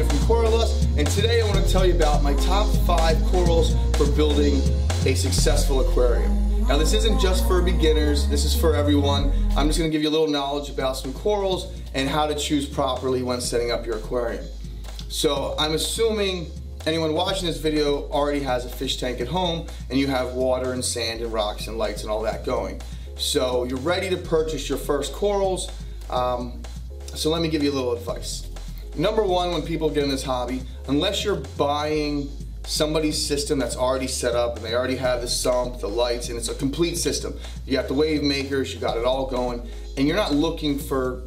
From Coralust, and today I want to tell you about my top five corals for building a successful aquarium. Now this isn't just for beginners, this is for everyone. I'm just going to give you a little knowledge about some corals and how to choose properly when setting up your aquarium. So I'm assuming anyone watching this video already has a fish tank at home and you have water and sand and rocks and lights and all that going. So you're ready to purchase your first corals. Um, so let me give you a little advice. Number one, when people get in this hobby, unless you're buying somebody's system that's already set up and they already have the sump, the lights, and it's a complete system. You got the wave makers, you got it all going, and you're not looking for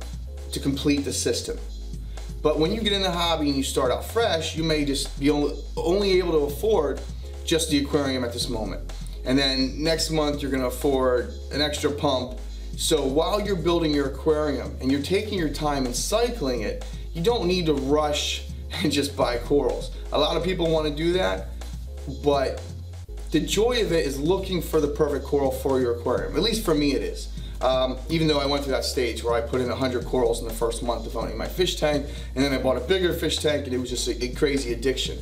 to complete the system. But when you get in the hobby and you start out fresh, you may just be only able to afford just the aquarium at this moment. And then next month you're gonna afford an extra pump. So while you're building your aquarium and you're taking your time and cycling it, you don't need to rush and just buy corals. A lot of people want to do that, but the joy of it is looking for the perfect coral for your aquarium. At least for me it is. Um, even though I went through that stage where I put in 100 corals in the first month of owning my fish tank, and then I bought a bigger fish tank, and it was just a, a crazy addiction.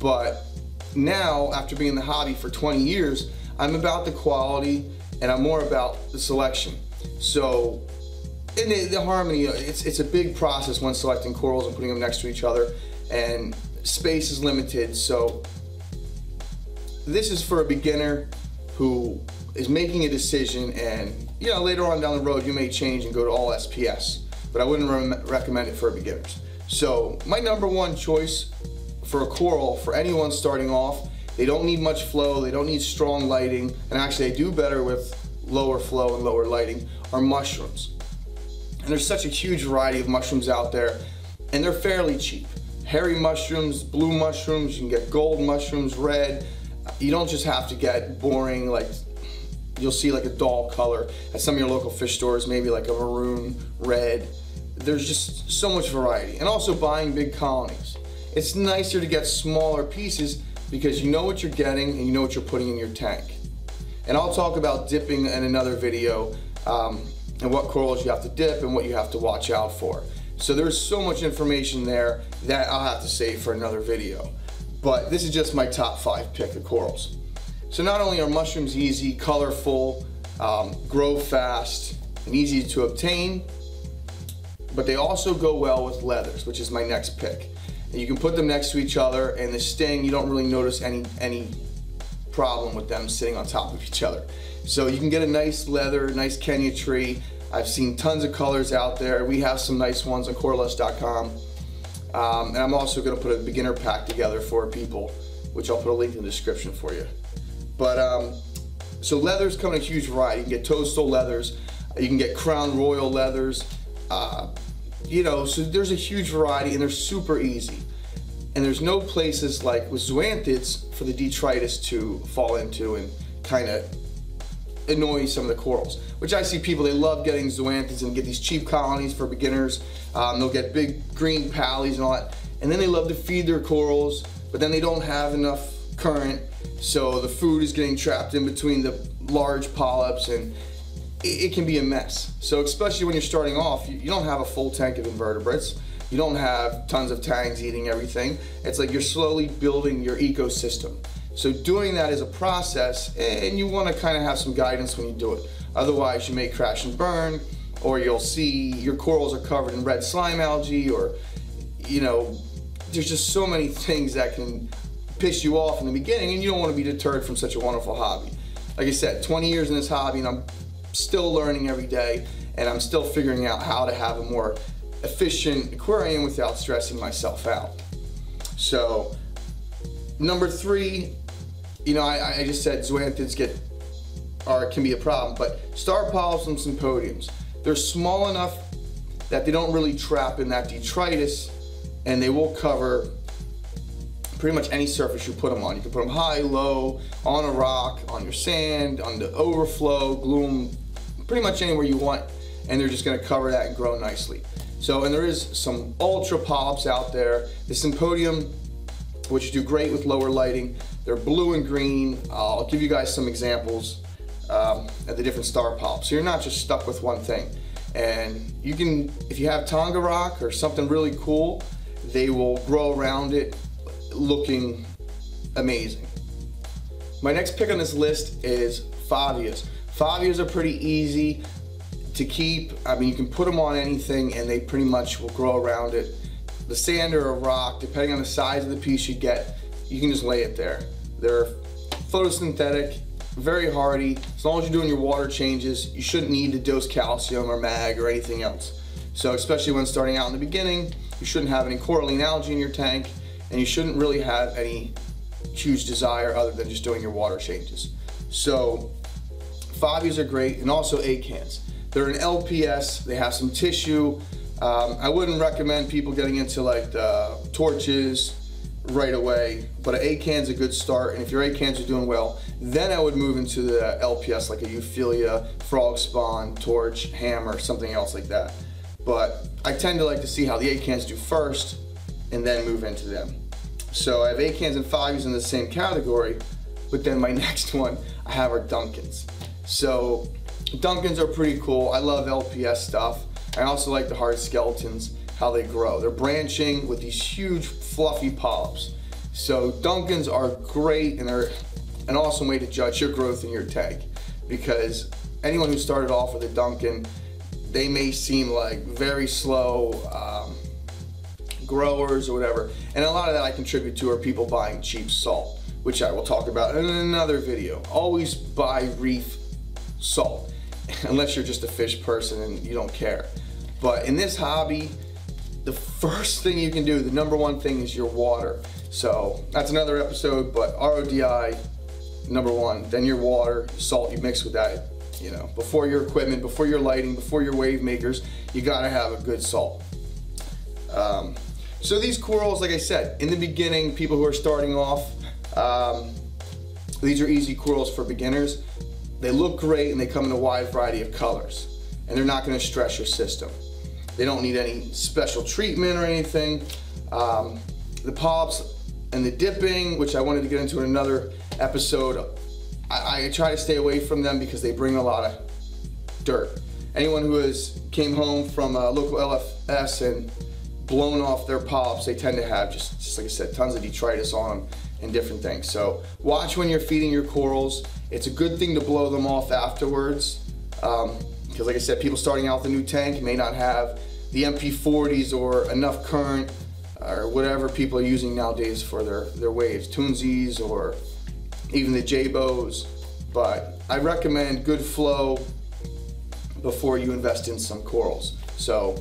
But now, after being in the hobby for 20 years, I'm about the quality and I'm more about the selection. So in the, the, harmony, it's, it's a big process when selecting corals and putting them next to each other, and space is limited. So this is for a beginner who is making a decision, and you know later on down the road you may change and go to all SPS, but I wouldn't re recommend it for beginners. So my number one choice for a coral for anyone starting off, they don't need much flow, they don't need strong lighting, and actually they do better with lower flow and lower lighting, are mushrooms. And there's such a huge variety of mushrooms out there, and they're fairly cheap. Hairy mushrooms, blue mushrooms, you can get gold mushrooms, red. You don't just have to get boring, like you'll see like a dull color at some of your local fish stores, maybe like a maroon, red. There's just so much variety. And also buying big colonies. It's nicer to get smaller pieces because you know what you're getting and you know what you're putting in your tank. And I'll talk about dipping in another video. Um, and what corals you have to dip and what you have to watch out for. So there's so much information there that I'll have to save for another video. But this is just my top five pick of corals. So not only are mushrooms easy, colorful, um, grow fast, and easy to obtain, but they also go well with leathers, which is my next pick. And you can put them next to each other and the sting, you don't really notice any, any problem with them sitting on top of each other. So you can get a nice leather, nice Kenya tree. I've seen tons of colors out there. We have some nice ones on Coralust.com. Um, and I'm also gonna put a beginner pack together for people, which I'll put a link in the description for you. But um, so leathers come in a huge variety. You can get toadstool leathers, you can get crown royal leathers. Uh, you know, so there's a huge variety and they're super easy. And there's no places like with zoanthids for the detritus to fall into and kind of annoy some of the corals. Which I see people, they love getting zoanthids and get these cheap colonies for beginners. Um, they'll get big green pallies and all that. And then they love to feed their corals, but then they don't have enough current. So the food is getting trapped in between the large polyps and it, it can be a mess. So especially when you're starting off, you, you don't have a full tank of invertebrates. You don't have tons of tangs eating everything. It's like you're slowly building your ecosystem. So doing that is a process and you want to kind of have some guidance when you do it. Otherwise you may crash and burn or you'll see your corals are covered in red slime algae or you know there's just so many things that can piss you off in the beginning and you don't want to be deterred from such a wonderful hobby. Like I said, 20 years in this hobby and I'm still learning every day and I'm still figuring out how to have a more efficient aquarium without stressing myself out. So number three, you know, I, I just said zoanthids get or can be a problem, but star polyps and sympodiums, they're small enough that they don't really trap in that detritus and they will cover pretty much any surface you put them on. You can put them high, low, on a rock, on your sand, on the overflow, glue them pretty much anywhere you want and they're just gonna cover that and grow nicely. So, and there is some ultra polyps out there. The sympodium, which do great with lower lighting, they're blue and green. I'll give you guys some examples um, of the different star polyps. So you're not just stuck with one thing. And you can, if you have Tonga rock or something really cool, they will grow around it looking amazing. My next pick on this list is Favias. Favias are pretty easy to keep. I mean, you can put them on anything and they pretty much will grow around it. The sand or a rock, depending on the size of the piece you get, you can just lay it there. They're photosynthetic, very hardy. As long as you're doing your water changes, you shouldn't need to dose calcium or mag or anything else. So especially when starting out in the beginning, you shouldn't have any coralline algae in your tank and you shouldn't really have any huge desire other than just doing your water changes. So Favias are great and also acans. They're an LPS, they have some tissue. Um, I wouldn't recommend people getting into like the torches right away, but an acan's a good start. And if your acans are doing well, then I would move into the LPS like a Euphyllia, frog spawn, torch, hammer, something else like that. But I tend to like to see how the acans do first and then move into them. So I have acans and Favias in the same category, but then my next one I have are Duncans. So Duncans are pretty cool. I love LPS stuff. I also like the hard skeletons, how they grow. They're branching with these huge fluffy polyps. So Duncans are great and they're an awesome way to judge your growth in your tank because anyone who started off with a Duncan, they may seem like very slow um, growers or whatever. And a lot of that I contribute to are people buying cheap salt, which I will talk about in another video. Always buy reef salt, unless you're just a fish person and you don't care. But in this hobby, the first thing you can do, the number one thing is your water. So that's another episode, but RODI, number one, then your water, salt you mix with that, you know, before your equipment, before your lighting, before your wave makers, you gotta have a good salt. Um, so these corals, like I said, in the beginning, people who are starting off, um, these are easy corals for beginners. They look great and they come in a wide variety of colors and they're not gonna stress your system. They don't need any special treatment or anything. Um, the polyps and the dipping, which I wanted to get into in another episode, I, I try to stay away from them because they bring a lot of dirt. Anyone who has came home from a local LFS and blown off their polyps, they tend to have just, just like I said, tons of detritus on them and different things. So watch when you're feeding your corals. It's a good thing to blow them off afterwards. Um, because like I said, people starting out with a new tank may not have the MP40s or enough current or whatever people are using nowadays for their, their waves, Tunzes or even the Jebaos. But I recommend good flow before you invest in some corals. So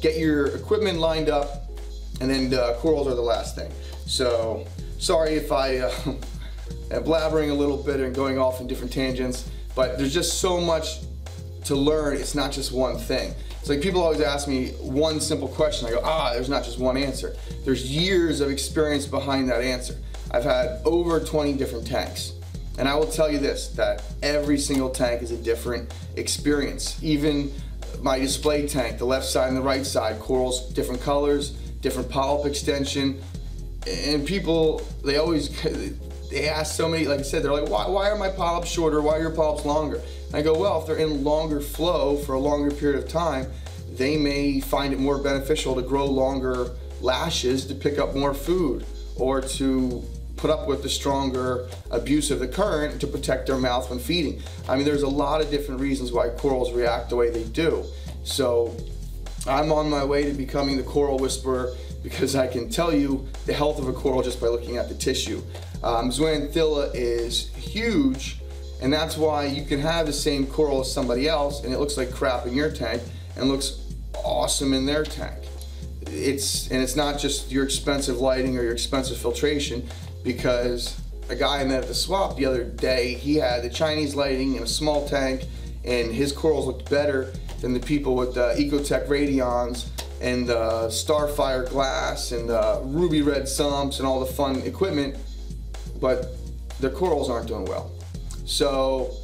get your equipment lined up and then the corals are the last thing. So sorry if I uh, am blabbering a little bit and going off in different tangents, but there's just so much to learn, it's not just one thing. It's like people always ask me one simple question. I go, ah, there's not just one answer. There's years of experience behind that answer. I've had over 20 different tanks. And I will tell you this, that every single tank is a different experience. Even my display tank, the left side and the right side, corals, different colors, different polyp extension. And people, they always, they ask so many, like I said, they're like, why, why are my polyps shorter? Why are your polyps longer? I go, well, if they're in longer flow for a longer period of time, they may find it more beneficial to grow longer lashes to pick up more food or to put up with the stronger abuse of the current to protect their mouth when feeding. I mean, there's a lot of different reasons why corals react the way they do. So I'm on my way to becoming the coral whisperer because I can tell you the health of a coral just by looking at the tissue. Um, Zooxanthellae is huge and that's why you can have the same coral as somebody else and it looks like crap in your tank and looks awesome in their tank. It's And it's not just your expensive lighting or your expensive filtration because a guy I met at the swap the other day, he had the Chinese lighting in a small tank and his corals looked better than the people with the Ecotech Radions and the Starfire glass and the ruby red sumps and all the fun equipment, but their corals aren't doing well. So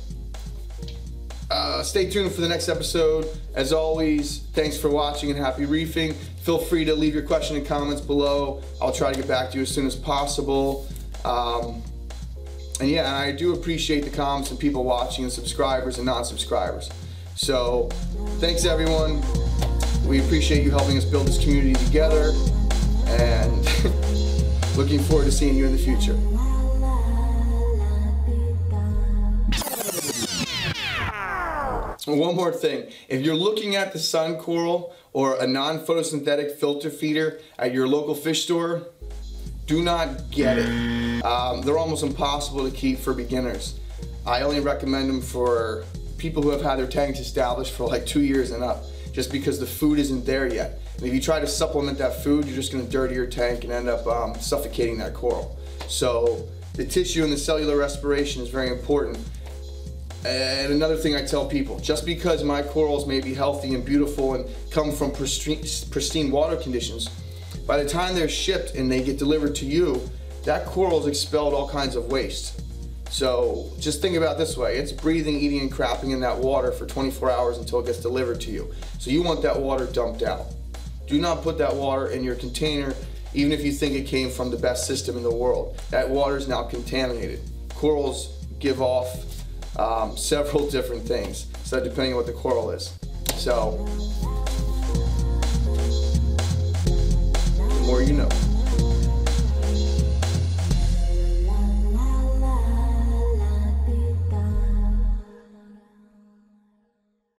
uh, stay tuned for the next episode. As always, thanks for watching and happy reefing. Feel free to leave your question and comments below. I'll try to get back to you as soon as possible. Um, and yeah, and I do appreciate the comments and people watching and subscribers and non-subscribers. So thanks everyone. We appreciate you helping us build this community together. and looking forward to seeing you in the future. One more thing, if you're looking at the sun coral or a non-photosynthetic filter feeder at your local fish store, do not get it. Um, they're almost impossible to keep for beginners. I only recommend them for people who have had their tanks established for like two years and up, just because the food isn't there yet. And if you try to supplement that food, you're just gonna dirty your tank and end up um, suffocating that coral. So the tissue and the cellular respiration is very important. And another thing I tell people, just because my corals may be healthy and beautiful and come from pristine, pristine water conditions, by the time they're shipped and they get delivered to you, that coral has expelled all kinds of waste. So just think about this way, it's breathing, eating, and crapping in that water for 24 hours until it gets delivered to you. So you want that water dumped out. Do not put that water in your container, even if you think it came from the best system in the world. That water is now contaminated. Corals give off um, several different things, so depending on what the coral is. So, the more you know.